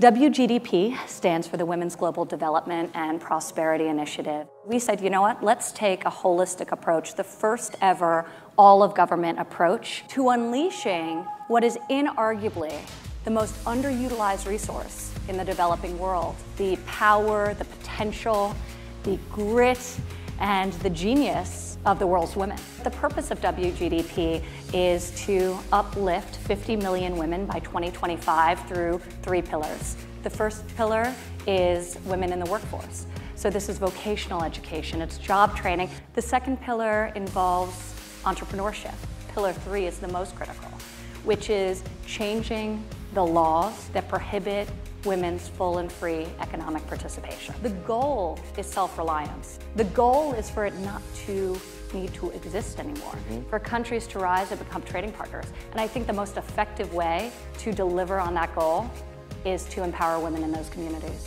WGDP stands for the Women's Global Development and Prosperity Initiative. We said, you know what, let's take a holistic approach, the first ever all of government approach to unleashing what is inarguably the most underutilized resource in the developing world the power, the potential, the grit, and the genius of the world's women. The purpose of WGDP is to uplift 50 million women by 2025 through three pillars. The first pillar is women in the workforce. So this is vocational education, it's job training. The second pillar involves entrepreneurship. Pillar three is the most critical, which is changing the laws that prohibit women's full and free economic participation. The goal is self-reliance. The goal is for it not to need to exist anymore, mm -hmm. for countries to rise and become trading partners. And I think the most effective way to deliver on that goal is to empower women in those communities.